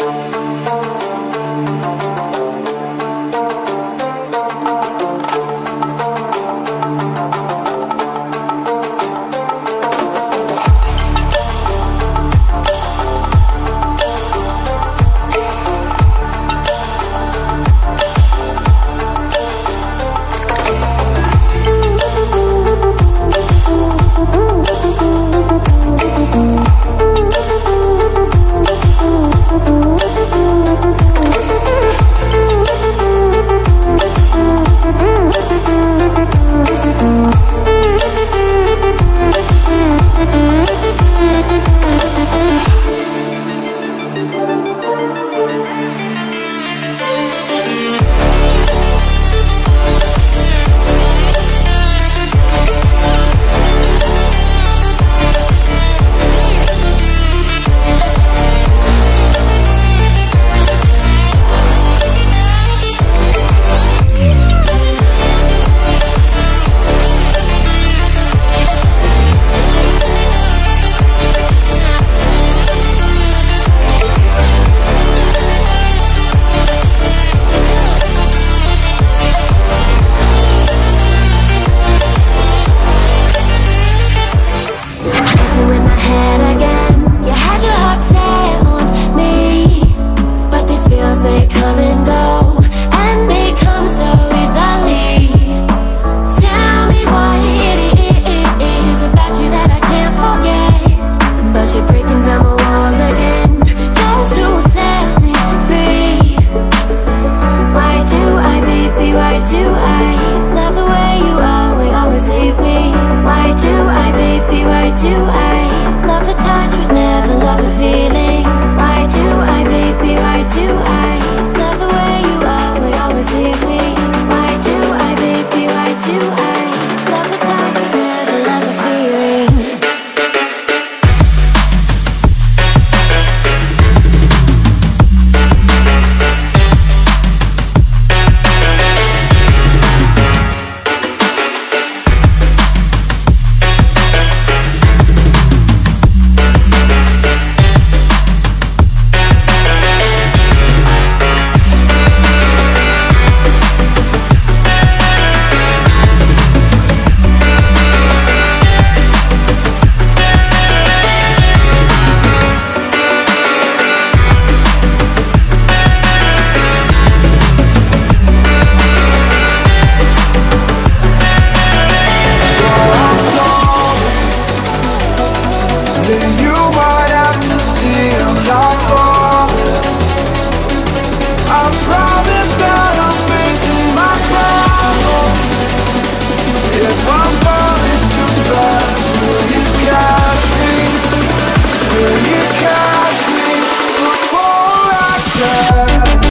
Bye. dark.